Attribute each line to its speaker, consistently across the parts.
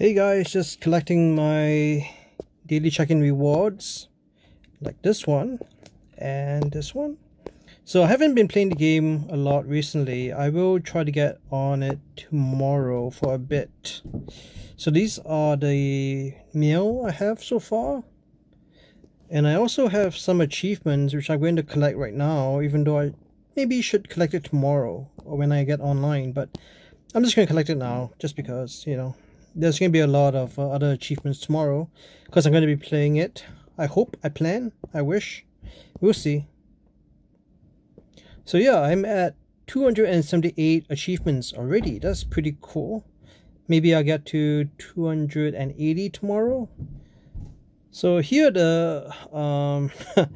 Speaker 1: Hey guys, just collecting my daily check-in rewards like this one and this one. So I haven't been playing the game a lot recently. I will try to get on it tomorrow for a bit. So these are the meal I have so far. And I also have some achievements which I'm going to collect right now even though I maybe should collect it tomorrow or when I get online. But I'm just going to collect it now just because, you know, there's going to be a lot of uh, other achievements tomorrow because I'm going to be playing it. I hope, I plan, I wish. We'll see. So yeah, I'm at 278 achievements already. That's pretty cool. Maybe I'll get to 280 tomorrow. So here the um, uh,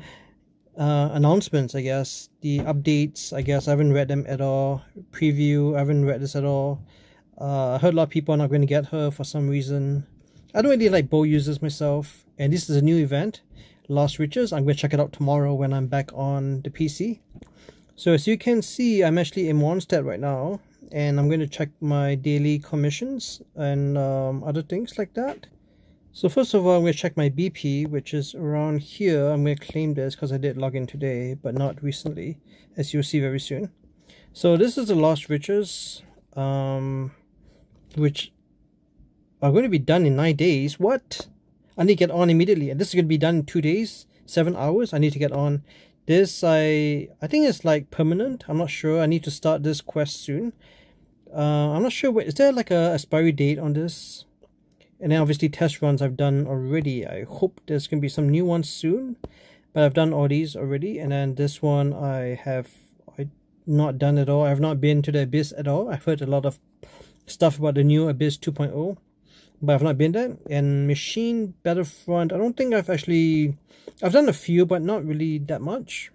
Speaker 1: announcements, I guess. The updates, I guess. I haven't read them at all. Preview, I haven't read this at all. Uh, I heard a lot of people are not going to get her for some reason. I don't really like bow users myself. And this is a new event, Lost Riches. I'm going to check it out tomorrow when I'm back on the PC. So as you can see, I'm actually in Mondstadt right now. And I'm going to check my daily commissions and um, other things like that. So first of all, I'm going to check my BP, which is around here. I'm going to claim this because I did log in today, but not recently, as you'll see very soon. So this is the Lost Riches. Um, which are going to be done in nine days. What? I need to get on immediately. And this is going to be done in two days, seven hours. I need to get on. This, I I think it's like permanent. I'm not sure. I need to start this quest soon. Uh, I'm not sure. What, is there like a expiry date on this? And then obviously test runs I've done already. I hope there's going to be some new ones soon. But I've done all these already. And then this one I have I not done at all. I've not been to the Abyss at all. I've heard a lot of stuff about the new Abyss 2.0, but I've not been there. And Machine Battlefront, I don't think I've actually... I've done a few, but not really that much.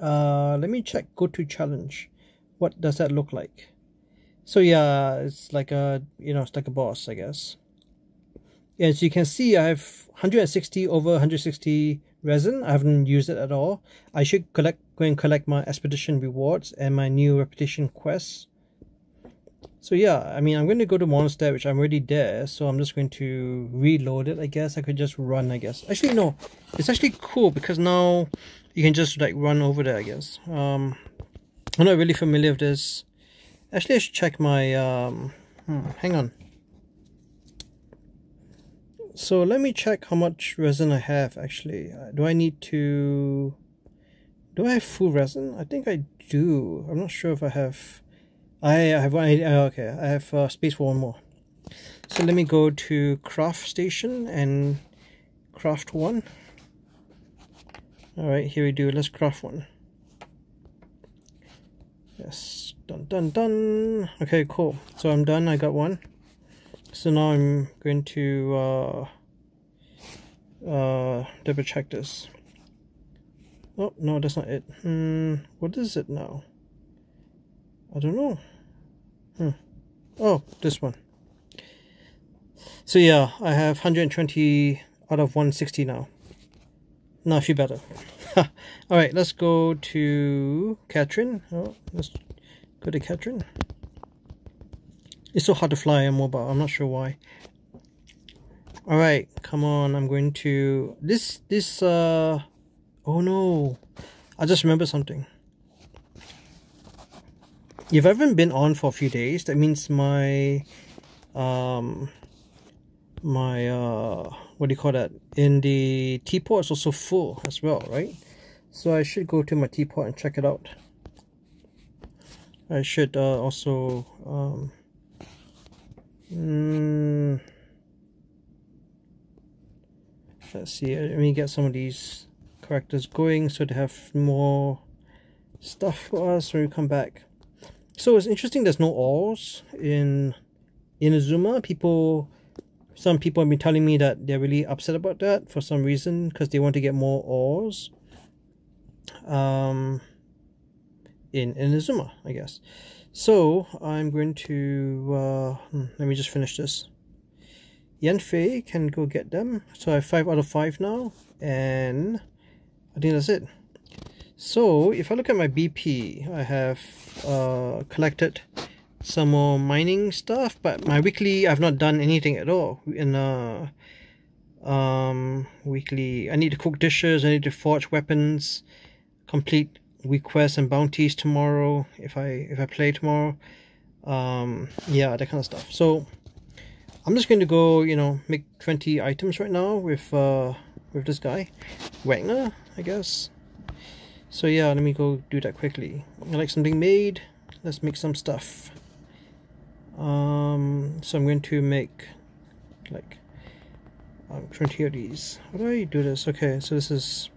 Speaker 1: Uh, let me check Go to Challenge. What does that look like? So yeah, it's like a, you know, it's like a boss, I guess. And as you can see, I have 160 over 160 resin. I haven't used it at all. I should collect, go and collect my expedition rewards and my new reputation quests. So yeah, I mean, I'm going to go to Mondstadt, which I'm already there. So I'm just going to reload it, I guess. I could just run, I guess. Actually, no. It's actually cool because now you can just like run over there, I guess. Um, I'm not really familiar with this. Actually, I should check my... Um, hmm, hang on. So let me check how much resin I have, actually. Uh, do I need to... Do I have full resin? I think I do. I'm not sure if I have... I have one. Uh, okay, I have uh, space for one more. So let me go to craft station and craft one. All right, here we do. Let's craft one. Yes, done, done, done. Okay, cool. So I'm done. I got one. So now I'm going to uh, uh, double check this. Oh, no, that's not it. Hmm, what is it now? I don't know. Hmm. Oh, this one. So yeah, I have 120 out of 160 now. Now feel better. Alright, let's go to Katheryne. Oh, let's go to Katheryne. It's so hard to fly on mobile, I'm not sure why. Alright, come on, I'm going to... This, this, uh... Oh no. I just remember something if I haven't been on for a few days, that means my um my uh what do you call that? In the teapot is also full as well right? So I should go to my teapot and check it out. I should uh, also um mm, let's see. Let me get some of these characters going so they have more stuff for us when we come back so it's interesting there's no ores in Inazuma. People, some people have been telling me that they're really upset about that for some reason because they want to get more ores um, in Inazuma, I guess. So I'm going to, uh, hmm, let me just finish this. Yanfei can go get them. So I have 5 out of 5 now. And I think that's it. So if I look at my BP, I have uh, collected some more mining stuff, but my weekly I've not done anything at all in uh um weekly I need to cook dishes, I need to forge weapons, complete week quests and bounties tomorrow if I if I play tomorrow. Um yeah, that kind of stuff. So I'm just going to go, you know, make 20 items right now with uh with this guy. Wagner, I guess. So yeah, let me go do that quickly. I like something made. Let's make some stuff. Um, so I'm going to make like um, 20 of these. How do I do this? Okay, so this is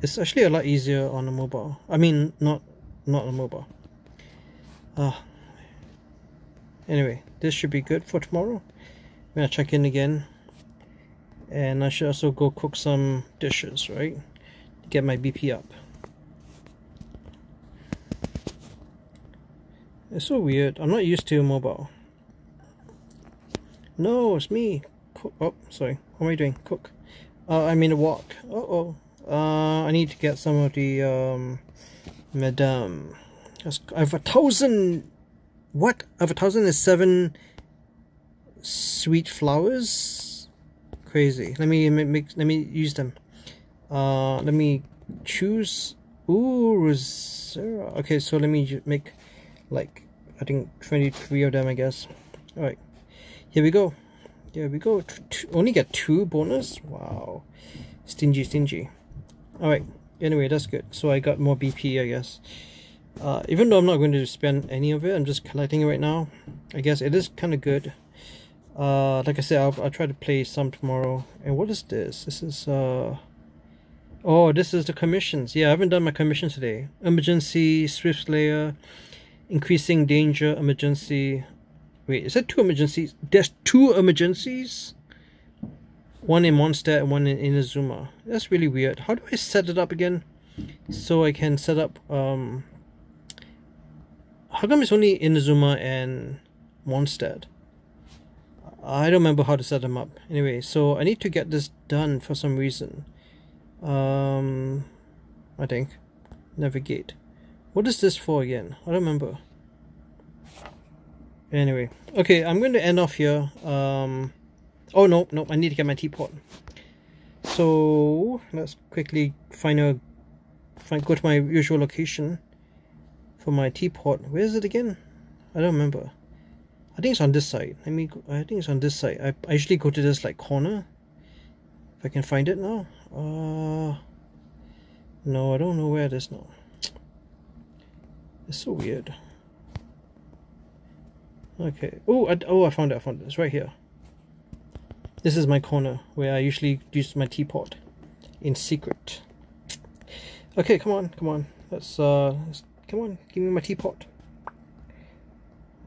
Speaker 1: it's actually a lot easier on a mobile. I mean, not not on mobile. Ah. Uh, anyway, this should be good for tomorrow. I'm gonna check in again, and I should also go cook some dishes, right? Get my BP up. It's so weird. I'm not used to mobile. No, it's me. Oh, sorry. What am I doing? Cook. Uh, I mean a walk. Uh oh. Uh, I need to get some of the um, Madame. I have a thousand. What? I have a thousand and seven sweet flowers. Crazy. Let me make. Let me use them. Uh, let me choose. Ooh, Rosera. Okay, so let me make like I think 23 of them I guess. Alright. Here we go. Here we go. T only get two bonus? Wow. Stingy stingy. Alright. Anyway that's good. So I got more BP I guess. Uh, even though I'm not going to spend any of it I'm just collecting it right now. I guess it is kind of good. Uh, like I said I'll, I'll try to play some tomorrow. And what is this? This is uh oh this is the commissions. Yeah I haven't done my commissions today. Emergency swift layer increasing danger emergency. Wait is that two emergencies? There's two emergencies? One in Mondstadt and one in Inazuma. That's really weird. How do I set it up again so I can set up um how come it's only Inazuma and Mondstadt I don't remember how to set them up. Anyway so I need to get this done for some reason. Um I think. Navigate what is this for again? I don't remember. Anyway, okay, I'm going to end off here. Um, oh, no, no, I need to get my teapot. So, let's quickly find a, find, go to my usual location for my teapot. Where is it again? I don't remember. I think it's on this side. Let me, go, I think it's on this side. I, I usually go to this, like, corner. If I can find it now. Uh, no, I don't know where it is now. It's so weird. Okay. Oh, I, oh, I found it. I found it. It's right here. This is my corner where I usually use my teapot in secret. Okay, come on, come on. Let's uh, let's, come on. Give me my teapot.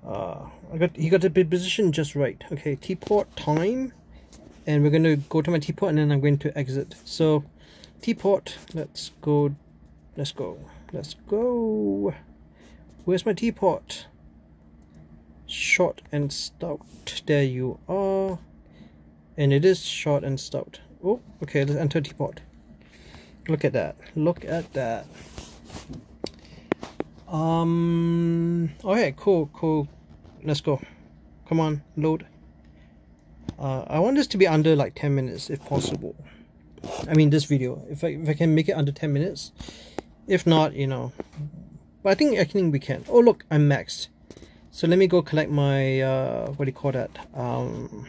Speaker 1: Uh, I got he got the position just right. Okay, teapot time, and we're gonna go to my teapot, and then I'm going to exit. So, teapot. Let's go. Let's go. Let's go. Where's my teapot? Short and stout. There you are. And it is short and stout. Oh, okay, let's enter teapot. Look at that. Look at that. Um, okay, cool, cool. Let's go. Come on, load. Uh, I want this to be under like 10 minutes if possible. I mean this video. If I, if I can make it under 10 minutes. If not, you know, but I think I think we can. Oh look, I'm maxed. So let me go collect my uh, what do you call that? Um,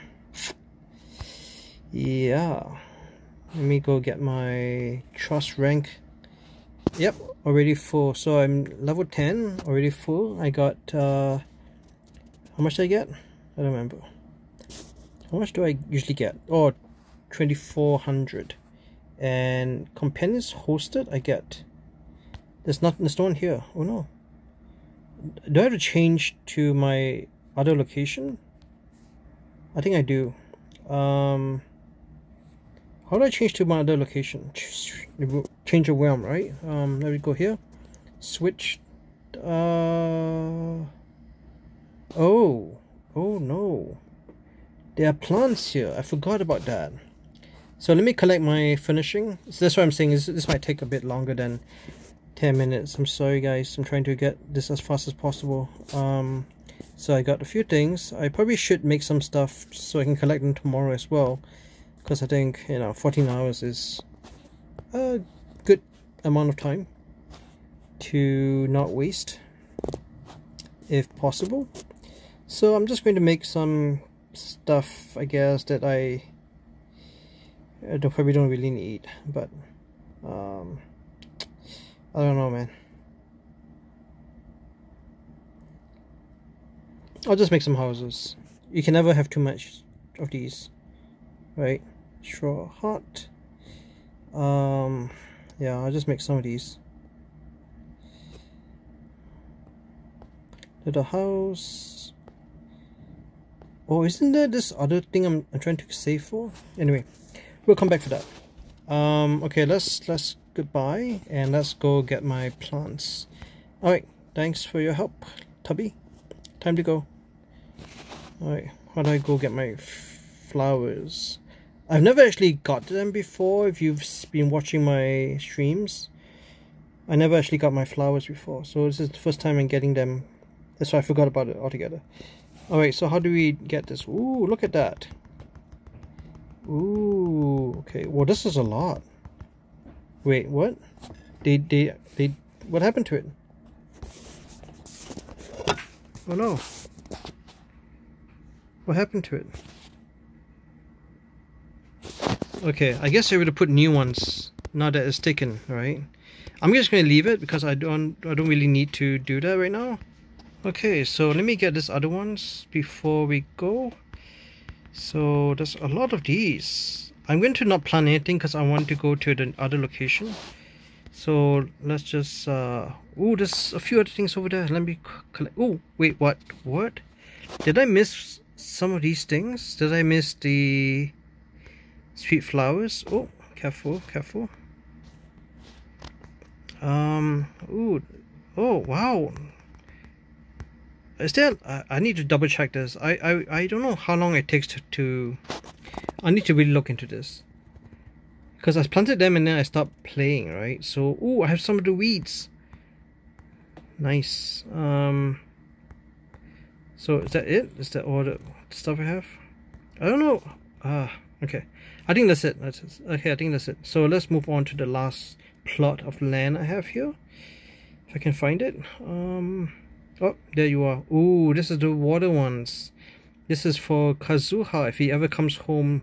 Speaker 1: yeah. Let me go get my trust rank. Yep, already full. So I'm level 10, already full. I got uh, how much did I get? I don't remember. How much do I usually get? Oh, 2400. And companions hosted, I get there's not there's no one here. Oh no. Do I have to change to my other location? I think I do. Um how do I change to my other location? Change of realm, right? Um let me go here. Switch uh Oh. Oh no. There are plants here. I forgot about that. So let me collect my finishing. So that's what I'm saying is this might take a bit longer than 10 minutes. I'm sorry guys, I'm trying to get this as fast as possible. Um, So I got a few things. I probably should make some stuff so I can collect them tomorrow as well. Because I think, you know, 14 hours is a good amount of time to not waste if possible. So I'm just going to make some stuff, I guess, that I, I don't, probably don't really need. But, um, I don't know, man. I'll just make some houses. You can never have too much of these, right? Straw hut. Um, yeah, I'll just make some of these. Little house. Oh, isn't there this other thing I'm, I'm trying to save for? Anyway, we'll come back for that. Um, okay, let's let's goodbye and let's go get my plants. Alright, thanks for your help, Tubby. Time to go. Alright, how do I go get my flowers? I've never actually got them before if you've been watching my streams. I never actually got my flowers before, so this is the first time I'm getting them. That's why I forgot about it altogether. Alright, so how do we get this? Ooh, look at that. Ooh, okay. Well, this is a lot. Wait, what? They, they, they, what happened to it? Oh no. What happened to it? Okay, I guess I would have put new ones now that it's taken, right? I'm just going to leave it because I don't I don't really need to do that right now. Okay, so let me get these other ones before we go. So there's a lot of these. I'm going to not plan anything because I want to go to the other location. So let's just uh oh there's a few other things over there. Let me collect oh wait what what? Did I miss some of these things? Did I miss the sweet flowers? Oh careful, careful. Um ooh oh wow. Is there I, I need to double check this. I, I I don't know how long it takes to, to I need to really look into this because I planted them and then I stopped playing, right? So, oh, I have some of the weeds. Nice. Um. So is that it? Is that all the stuff I have? I don't know. Ah, okay. I think that's it. That's it. Okay, I think that's it. So let's move on to the last plot of land I have here. If I can find it. Um. Oh, there you are. Oh, this is the water ones. This is for Kazuha if he ever comes home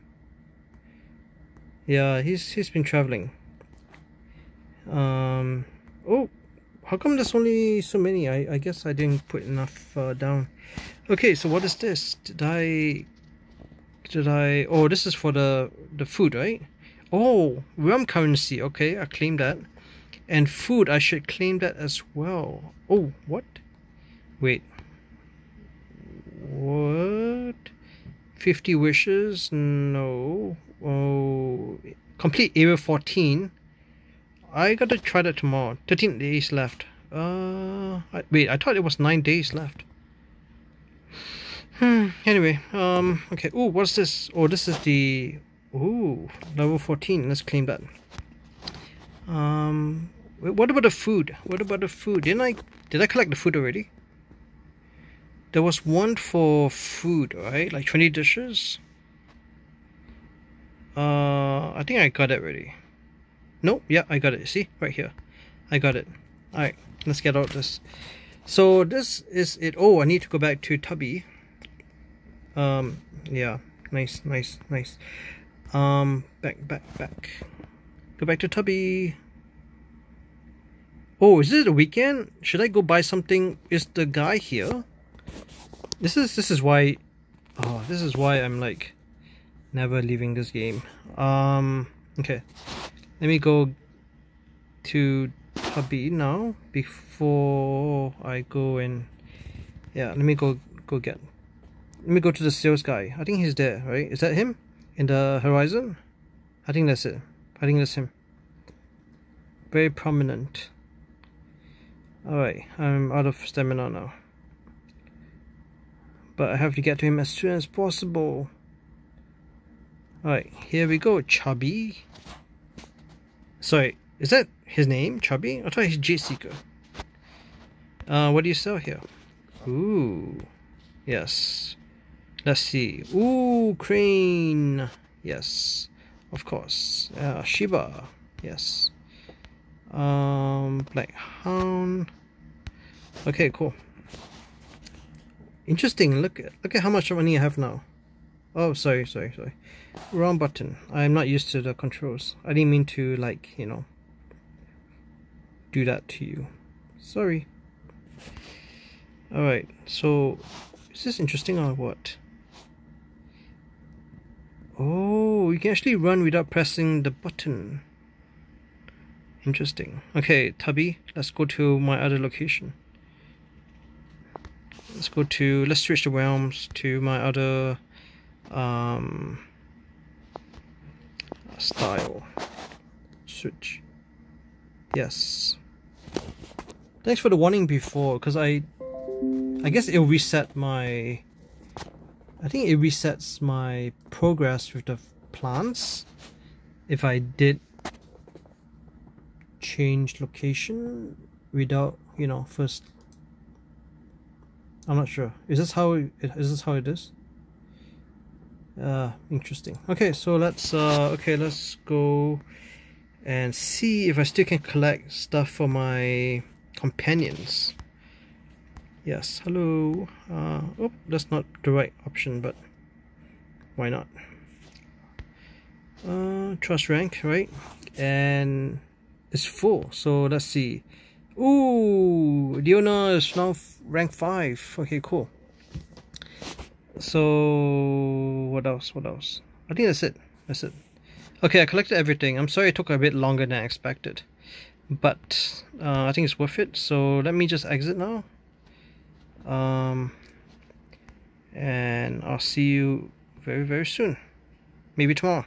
Speaker 1: yeah, he's he's been traveling. Um. Oh, how come there's only so many? I I guess I didn't put enough uh, down. Okay, so what is this? Did I? Did I? Oh, this is for the the food, right? Oh, realm currency. Okay, I claim that. And food, I should claim that as well. Oh, what? Wait. What? 50 wishes? No oh, complete area 14. I gotta try that tomorrow. 13 days left. Uh, I, wait, I thought it was 9 days left. Hmm, anyway, um, okay. Oh, what's this? Oh, this is the, Oh, level 14. Let's claim that. Um, what about the food? What about the food? Didn't I, did I collect the food already? There was one for food, right? Like 20 dishes? Uh, I think I got it already. Nope, yeah, I got it. See, right here. I got it. Alright, let's get out this. So this is it. Oh, I need to go back to Tubby. Um, yeah, nice, nice, nice. Um, back, back, back. Go back to Tubby. Oh, is it a weekend? Should I go buy something? Is the guy here? This is this is why. Oh, this is why I'm like never leaving this game. Um okay. Let me go to hubby now before I go and yeah let me go go get let me go to the sales guy. I think he's there right? Is that him? In the horizon? I think that's it. I think that's him. Very prominent. Alright I'm out of stamina now but I have to get to him as soon as possible Alright, here we go, Chubby. Sorry, is that his name, Chubby? I thought he's Jade Seeker. Uh, what do you sell here? Ooh, Yes. Let's see. Ooh, crane. Yes, of course. Uh, Shiba. Yes. Um, Black Hound. Okay, cool. Interesting. Look, look at how much money I have now. Oh, sorry, sorry, sorry. Wrong button. I'm not used to the controls. I didn't mean to, like, you know, do that to you. Sorry. Alright, so is this interesting or what? Oh, you can actually run without pressing the button. Interesting. Okay, Tubby, let's go to my other location. Let's go to, let's switch the realms to my other um, style. Switch. Yes. Thanks for the warning before, because I I guess it'll reset my I think it resets my progress with the plants if I did change location without you know first I'm not sure. Is this how it, is this how it is? Uh interesting. Okay so let's uh okay let's go and see if I still can collect stuff for my companions. Yes hello. Uh, oh that's not the right option but why not? Uh, trust rank right? And it's full so let's see. Ooh, Leona is now rank 5 okay cool. So what else what else? I think that's it that's it. Okay I collected everything. I'm sorry it took a bit longer than I expected but uh, I think it's worth it. So let me just exit now. Um, and I'll see you very very soon. Maybe tomorrow